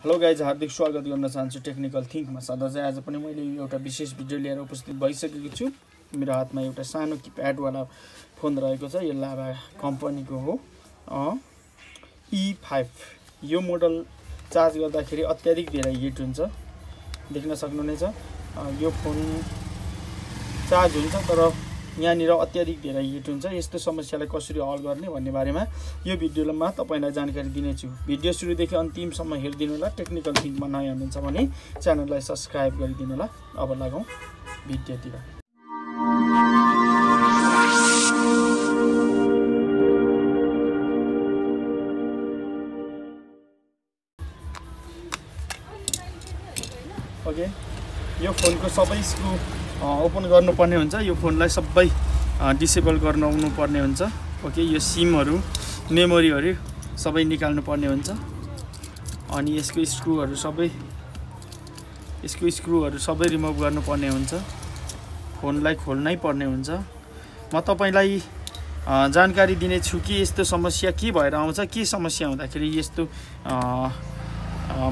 Hello guys हार्दिक स्वागत गर्न चाहन्छु टेक्निकल थिङ्कमा सदा चाहिँ आज पनि मैले एउटा विशेष भिडियो लिएर उपस्थित भइसकेको छु। मेरो हातमा एउटा सानो किप्याडवाला फोन रहेको छ यो लाभा कम्पनीको हो। ई फाइभ यो मोडल चार्ज गर्दाखेरि अत्याधिक धेरै हिट हुन्छ। देख्न अ, यो फोन चार्ज हुन्छ तर यहाँनिर अत्याधिक धेरै हिट हुन्छ। यस्तो समस्यालाई कसरी हल गर्ने भन्ने बारेमा यो भिडियोमा तपाईँलाई जानकारी दिनेछु। भिडियो सुरुदेखि अन्तिमसम्म हेरिदिनु होला। टेक्निकल थिङ्कमा नयाँ हुनुहुन्छ भने च्यानललाई सब्सक्राइब गरिदिनु होला। अब लागौँ भिडियोतिर। ओके। यो फोनको सबै स्क्रु ओपन गर्नुपर्ने हुन्छ। यो फोनलाई सबै डिसेबल गर्न आउनु पर्ने हुन्छ। ओके यो सिमहरू मेमोरीहरू सबै निकाल्नु पर्ने हुन्छ। अनि यसको स्क्रुहरू सबै यसको स्क्रुहरू सबै रिमुभ गर्नुपर्ने हुन्छ। फोनलाई खोल्नै पर्ने हुन्छ। म तपाईँलाई जानकारी दिनेछु कि यस्तो समस्या के भएर आउँछ के समस्या हुँदाखेरि यस्तो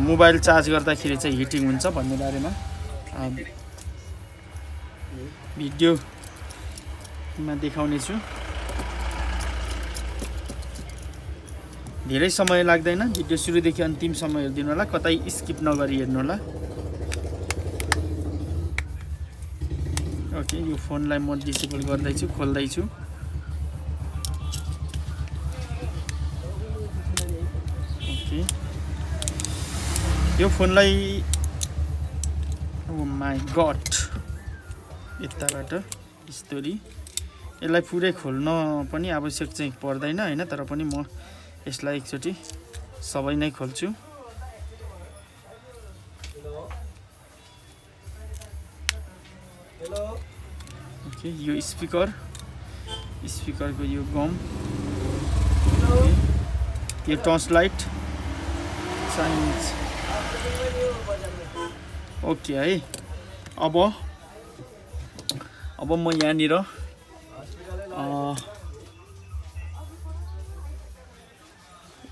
मोबाइल चार्ज गर्दाखेरि चाहिँ हिटिङ हुन्छ भन्ने बारेमा। भिडियोमा देखाउने छु। धेरै समय लाग्दैन। भिडियो सुरुदेखि अन्तिमसम्म हेरिदिनु होला। कतै स्किप नगरी हेर्नु होला। ओके यो फोनलाई म डिसेबल गर्दैछु खोल्दैछु। ओके यो फोनलाई ओ माई गट यताबाट स्टोरी। यसलाई पुरै खोल्न पनि आवश्यक चाहिँ पर्दैन होइन? तर पनि म यसलाई एकचोटि सबै नै खोल्छु। ओके यो स्पिकर। स्पिकरको यो गम। यो टर्च लाइट। चाहिन्छ ओके है। अब अब म यहाँनिर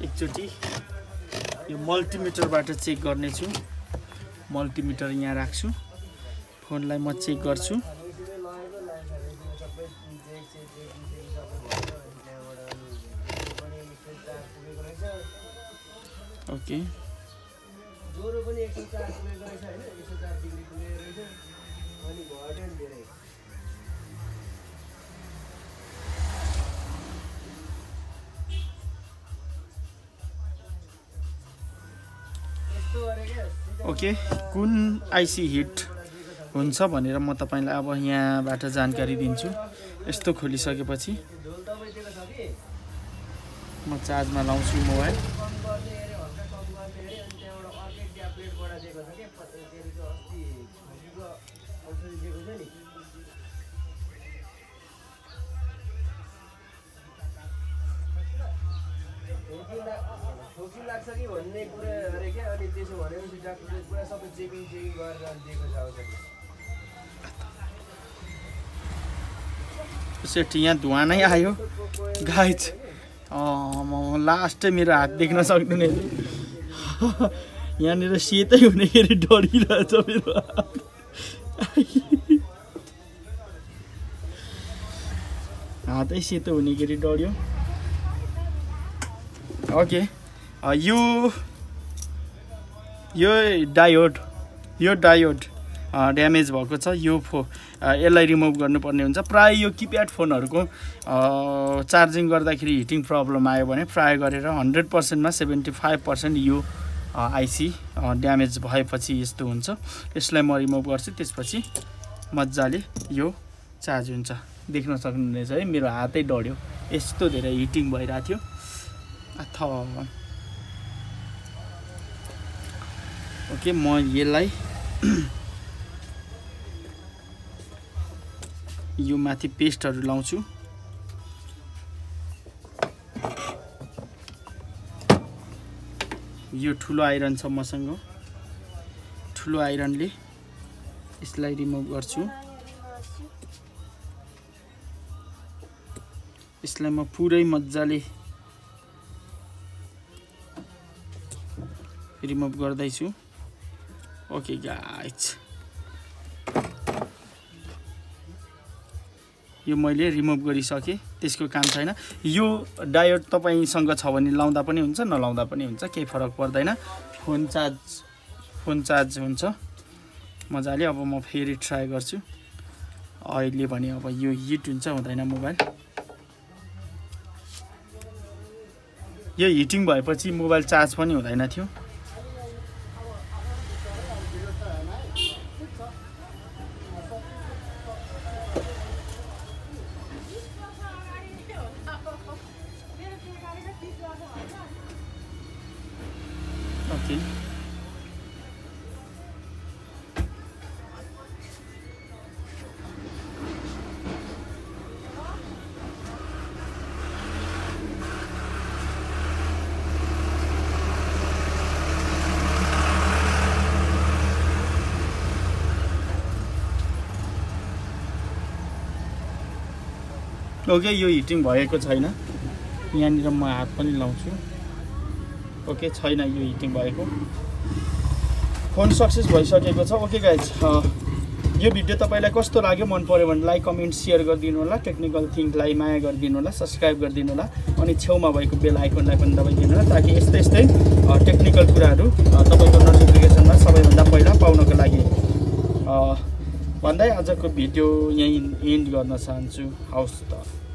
एकचोटि यो मल्टिमिटरबाट चेक गर्नेछु। मल्टिमिटर यहाँ राख्छु। फोनलाई म चेक गर्छु। ओके। ज्वरो पनि एक सौ चार पुगेको रहेछ होइन? एक सौ चार डिग्री पुगेको रहेछ अनि घट्यो नि धेरै। ओके कुन आइसी हिट हुन्छ भनेर म तपाईँलाई अब यहाँबाट जानकारी दिन्छु। यस्तो खोलिसकेपछि म चार्जमा लाउँछु मोबाइल। लाग्छ कि भन्ने कुरा अरे क्या? अनि त्यसो भनेपछि डाक्टरले पुरा सबै चेकिङ चेकिङ गरेर दिएको छ औषधि सेठ यहाँ धुवा नै आयो। गाइज म लास्टै मेरो हात देख्न सक्नुहुने यहाँनिर सेतै हुनेखेरि डरिरहेछ मेरो हात। हातै सेतो हुनेखेरि डऱ्यो ओके। अ, यो यो डायोड यो डायोड ड्यामेज भएको छ यो फो अ, यसलाई रिमुभ गर्नुपर्ने हुन्छ। प्राय यो किप्याड फोनहरूको चार्जिङ गर्दाखेरि हिटिङ प्रब्लम आयो भने प्राय गरेर हन्ड्रेड पर्सेन्टमा सेभेन्टी फाइभ पर्सेन्ट यो आइसी अ, ड्यामेज भएपछि यस्तो हुन्छ। यसलाई म रिमुभ गर्छु त्यसपछि मजाले यो चार्ज हुन्छ। देख्न सक्नुहुनेछ है मेरो हातै डढ्यो। यस्तो धेरै हिटिङ भइरहेको थियो। अथ ओके म यसलाई यो माथि पेस्टहरू लाउँछु। यो ठुलो आइरन छ मसँग। ठुलो आइरनले यसलाई रिमुभ गर्छु। यसलाई म पुरै मजाले रिमुभ गर्दैछु। ओके गाइज यो मैले रिमुभ गरिसकेँ त्यसको काम छैन। यो डायोड तपाईँसँग छ भने लाउँदा पनि हुन्छ नलाउँदा पनि हुन्छ केही फरक पर्दैन। फोन चार्ज फोन चार्ज हुन्छ। मजाले अब म फेरि ट्राई गर्छु। अहिले भने अब यो हिट हुन्छ हुँदैन मोबाइल यो हिटिङ भएपछि मोबाइल चार्ज पनि हुँदैन थियो। ओके यो हिटिङ भएको छैन। यहाँनिर म हात पनि लाउँछु। ओके छैन यो हिटिङ भएको। फोन सक्सेस भइसकेको छ। ओके गाइज यो भिडियो तपाईँलाई कस्तो लाग्यो मन पऱ्यो भने लाइक कमेन्ट सेयर गरिदिनु होला। टेक्निकल थिङ्कलाई माया गरिदिनु होला। सब्सक्राइब गरिदिनु होला। अनि छेउमा भएको बेल आइकनलाई पनि दबाइदिनु होला ताकि यस्तै यस्तै टेक्निकल कुराहरू तपाईँको नोटिफिकेसनमा सबैभन्दा पहिला पाउनको लागि भन्दै आजको भिडियो यहीँ एन्ड गर्न चाहन्छु। हवस् त।